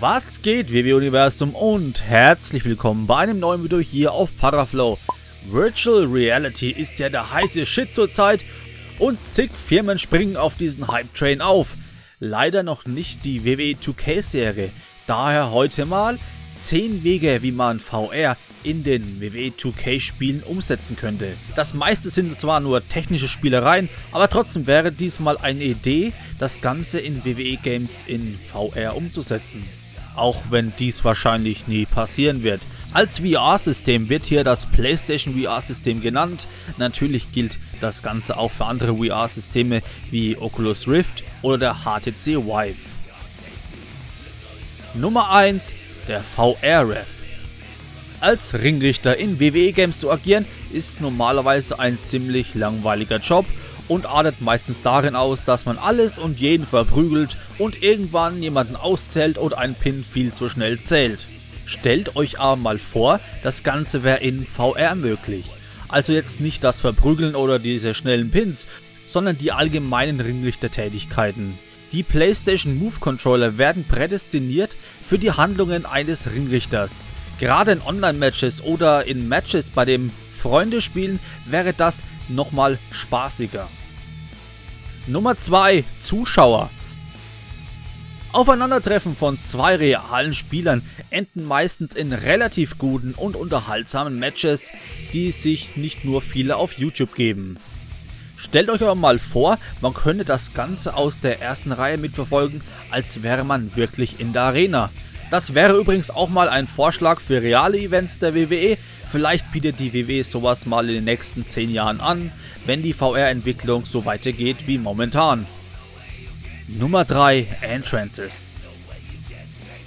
Was geht, WW Universum und herzlich willkommen bei einem neuen Video hier auf Paraflow. Virtual Reality ist ja der heiße Shit zurzeit und zig Firmen springen auf diesen Hype-Train auf. Leider noch nicht die WWE 2K Serie, daher heute mal 10 Wege, wie man VR in den WWE 2K Spielen umsetzen könnte. Das meiste sind zwar nur technische Spielereien, aber trotzdem wäre diesmal eine Idee, das Ganze in WWE Games in VR umzusetzen. Auch wenn dies wahrscheinlich nie passieren wird. Als VR-System wird hier das PlayStation VR-System genannt. Natürlich gilt das Ganze auch für andere VR-Systeme wie Oculus Rift oder der HTC Vive. Nummer 1 der VR-Ref. Als Ringrichter in WWE-Games zu agieren, ist normalerweise ein ziemlich langweiliger Job und artet meistens darin aus, dass man alles und jeden verprügelt und irgendwann jemanden auszählt oder ein Pin viel zu schnell zählt. Stellt euch aber mal vor, das Ganze wäre in VR möglich. Also jetzt nicht das Verprügeln oder diese schnellen Pins, sondern die allgemeinen Ringrichtertätigkeiten. Die PlayStation Move Controller werden prädestiniert für die Handlungen eines Ringrichters. Gerade in Online-Matches oder in Matches bei dem Freunde spielen wäre das nochmal spaßiger. Nummer 2 Zuschauer Aufeinandertreffen von zwei realen Spielern enden meistens in relativ guten und unterhaltsamen Matches, die sich nicht nur viele auf YouTube geben. Stellt euch aber mal vor, man könnte das Ganze aus der ersten Reihe mitverfolgen, als wäre man wirklich in der Arena. Das wäre übrigens auch mal ein Vorschlag für reale Events der WWE. Vielleicht bietet die WWE sowas mal in den nächsten 10 Jahren an, wenn die VR-Entwicklung so weitergeht wie momentan. Nummer 3 Entrances.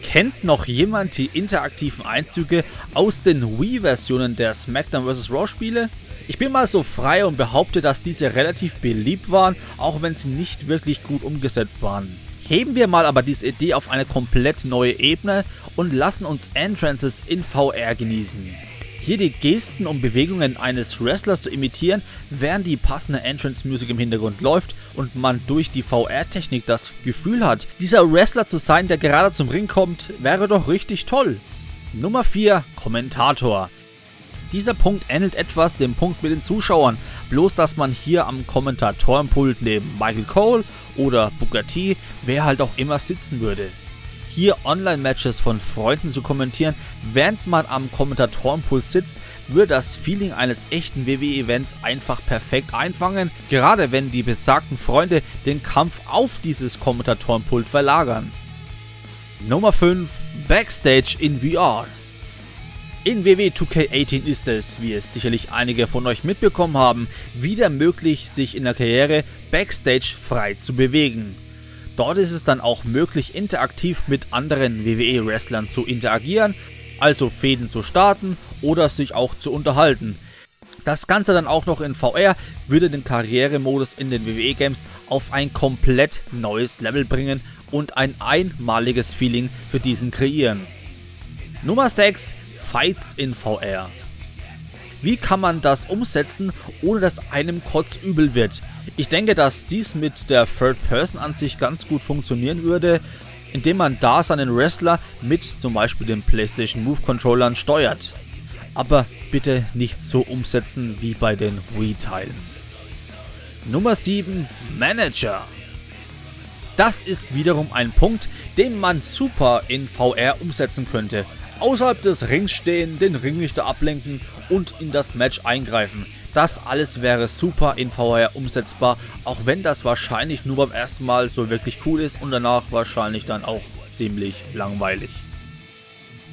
Kennt noch jemand die interaktiven Einzüge aus den Wii-Versionen der SmackDown vs. Raw Spiele? Ich bin mal so frei und behaupte, dass diese relativ beliebt waren, auch wenn sie nicht wirklich gut umgesetzt waren. Heben wir mal aber diese Idee auf eine komplett neue Ebene und lassen uns Entrances in VR genießen. Hier die Gesten und Bewegungen eines Wrestlers zu imitieren, während die passende Entrance Music im Hintergrund läuft und man durch die VR-Technik das Gefühl hat, dieser Wrestler zu sein, der gerade zum Ring kommt, wäre doch richtig toll. Nummer 4 Kommentator. Dieser Punkt ähnelt etwas dem Punkt mit den Zuschauern, bloß dass man hier am Kommentatorenpult neben Michael Cole oder Booker T, wer halt auch immer sitzen würde. Hier Online-Matches von Freunden zu kommentieren, während man am Kommentatorenpult sitzt, würde das Feeling eines echten WWE-Events einfach perfekt einfangen, gerade wenn die besagten Freunde den Kampf auf dieses Kommentatorenpult verlagern. Nummer 5 Backstage in VR in WW 2K18 ist es, wie es sicherlich einige von euch mitbekommen haben, wieder möglich, sich in der Karriere backstage frei zu bewegen. Dort ist es dann auch möglich, interaktiv mit anderen WWE-Wrestlern zu interagieren, also Fäden zu starten oder sich auch zu unterhalten. Das Ganze dann auch noch in VR würde den Karrieremodus in den WWE-Games auf ein komplett neues Level bringen und ein einmaliges Feeling für diesen kreieren. Nummer 6 Fights in VR. Wie kann man das umsetzen, ohne dass einem kotzübel wird? Ich denke, dass dies mit der Third-Person-Ansicht ganz gut funktionieren würde, indem man da seinen Wrestler mit zum Beispiel den PlayStation Move Controllern steuert. Aber bitte nicht so umsetzen wie bei den Wii-Teilen. Nummer 7 Manager. Das ist wiederum ein Punkt, den man super in VR umsetzen könnte außerhalb des Rings stehen, den Ringrichter ablenken und in das Match eingreifen. Das alles wäre super in VR umsetzbar, auch wenn das wahrscheinlich nur beim ersten Mal so wirklich cool ist und danach wahrscheinlich dann auch ziemlich langweilig.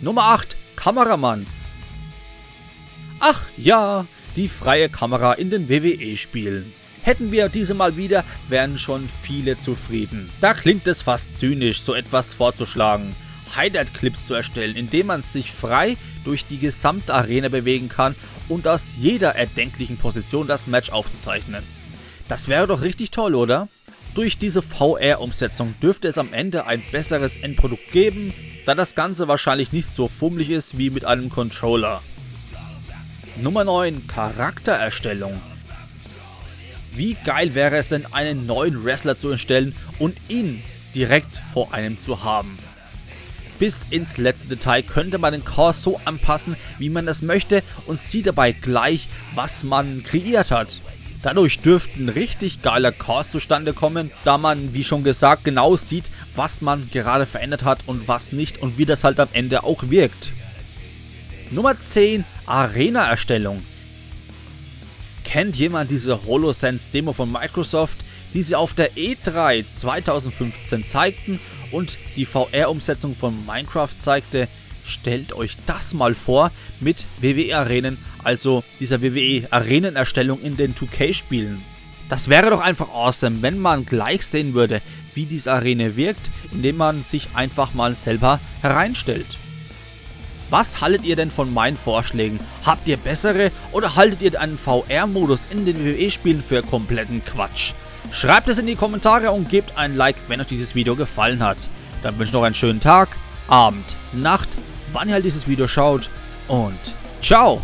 Nummer 8 Kameramann Ach ja, die freie Kamera in den WWE-Spielen. Hätten wir diese mal wieder, wären schon viele zufrieden. Da klingt es fast zynisch, so etwas vorzuschlagen. Highlight-Clips zu erstellen, indem man sich frei durch die gesamte Arena bewegen kann und aus jeder erdenklichen Position das Match aufzuzeichnen. Das wäre doch richtig toll, oder? Durch diese VR-Umsetzung dürfte es am Ende ein besseres Endprodukt geben, da das Ganze wahrscheinlich nicht so fummelig ist wie mit einem Controller. Nummer 9 Charaktererstellung. Wie geil wäre es denn, einen neuen Wrestler zu erstellen und ihn direkt vor einem zu haben? Bis ins letzte Detail könnte man den Core so anpassen, wie man es möchte und sieht dabei gleich, was man kreiert hat. Dadurch dürfte ein richtig geiler Cause zustande kommen, da man, wie schon gesagt, genau sieht, was man gerade verändert hat und was nicht und wie das halt am Ende auch wirkt. Nummer 10 Arena-Erstellung. Kennt jemand diese HoloSense-Demo von Microsoft, die sie auf der E3 2015 zeigten und die VR-Umsetzung von Minecraft zeigte? Stellt euch das mal vor mit WWE-Arenen, also dieser WWE-Arenenerstellung in den 2K-Spielen. Das wäre doch einfach awesome, wenn man gleich sehen würde, wie diese Arene wirkt, indem man sich einfach mal selber hereinstellt. Was haltet ihr denn von meinen Vorschlägen? Habt ihr bessere oder haltet ihr einen VR-Modus in den WWE-Spielen für kompletten Quatsch? Schreibt es in die Kommentare und gebt ein Like, wenn euch dieses Video gefallen hat. Dann wünsche ich noch einen schönen Tag, Abend, Nacht, wann ihr halt dieses Video schaut und ciao!